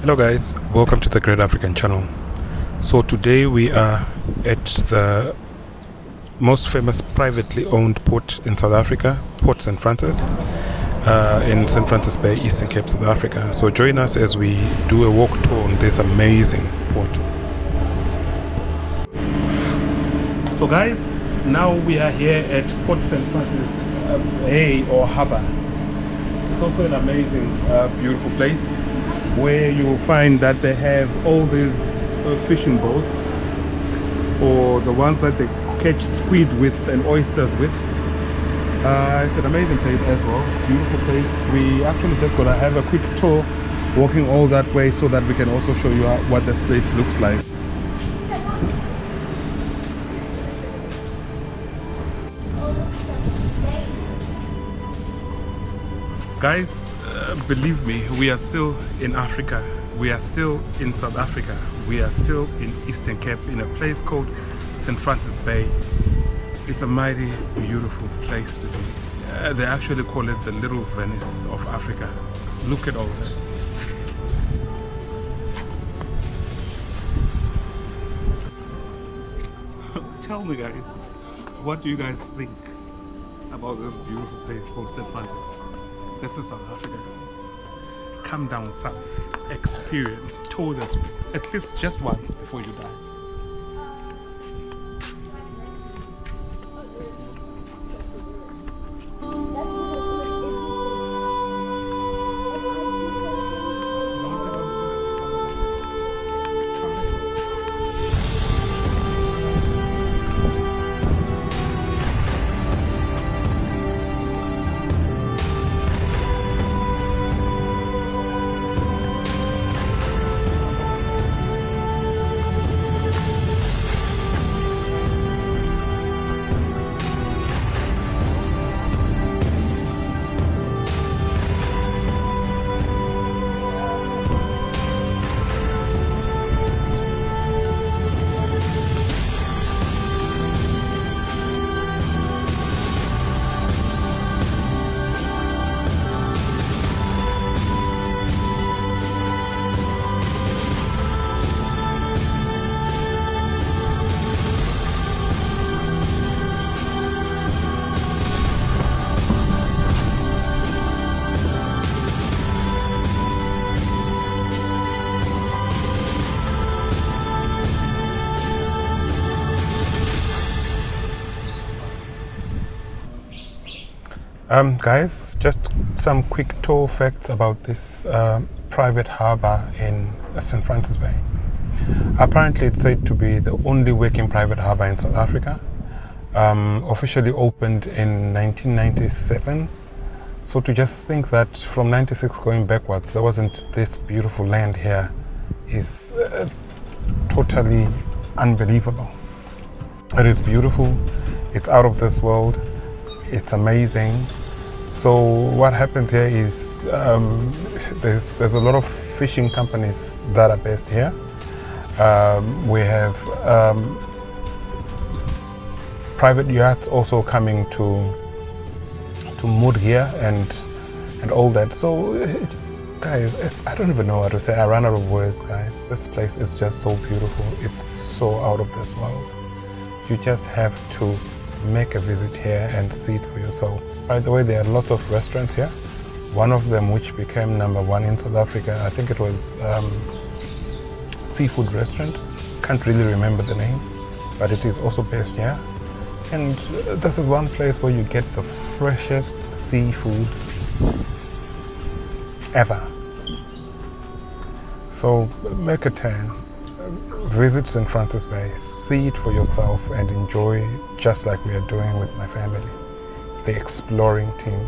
Hello guys, welcome to the Great Afrikan Channel. So today we are at the most famous privately owned port in South Africa, Port St. Francis, uh, in St. Francis Bay, Eastern Cape, South Africa. So join us as we do a walk tour on this amazing port. So guys, now we are here at Port St. Francis Bay or Harbour. It's also an amazing, uh, beautiful place where you will find that they have all these uh, fishing boats or the ones that they catch squid with and oysters with. Uh, it's an amazing place as well, beautiful place. We actually just gonna have a quick tour walking all that way so that we can also show you what this place looks like. Guys, believe me, we are still in Africa. We are still in South Africa. We are still in Eastern Cape in a place called St. Francis Bay. It's a mighty beautiful place to be. Uh, they actually call it the little Venice of Africa. Look at all this. Tell me guys, what do you guys think about this beautiful place called St. Francis? This is South Africa. Come down south, experience, told us at least just once before you die. Um, guys, just some quick tour facts about this uh, private harbor in St. Francis Bay. Apparently, it's said to be the only working private harbor in South Africa. Um, officially opened in 1997. So to just think that from 96 going backwards, there wasn't this beautiful land here is uh, totally unbelievable. It is beautiful. It's out of this world. It's amazing. So what happens here is um, there's there's a lot of fishing companies that are based here. Um, we have um, private yachts also coming to to moor here and and all that. So guys, I don't even know how to say. I ran out of words, guys. This place is just so beautiful. It's so out of this world. You just have to make a visit here and see it for yourself. By the way, there are lots of restaurants here. One of them, which became number one in South Africa, I think it was um, Seafood Restaurant. Can't really remember the name, but it is also based here. And this is one place where you get the freshest seafood ever. So make a turn visit St. Francis Bay, see it for yourself and enjoy just like we are doing with my family, the exploring team.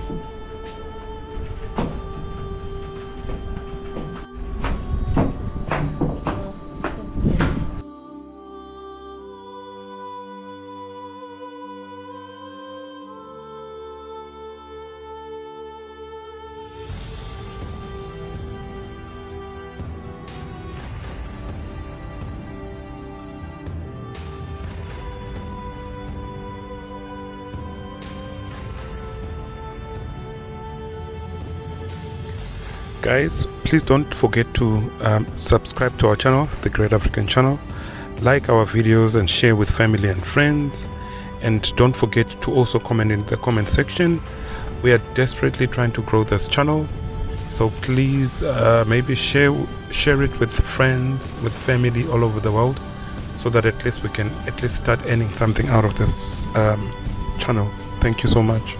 Guys please don't forget to um, subscribe to our channel the great afrikan channel. Like our videos and share with family and friends. And don't forget to also comment in the comment section. We are desperately trying to grow this channel. So please uh, maybe share share it with friends with family all over the world. So that at least we can at least start earning something out of this um, channel. Thank you so much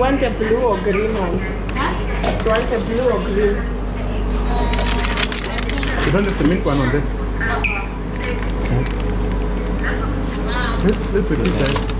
want a blue or green one? Huh? You want a blue or green? you don't have to make one on this uh-huh. let's let's the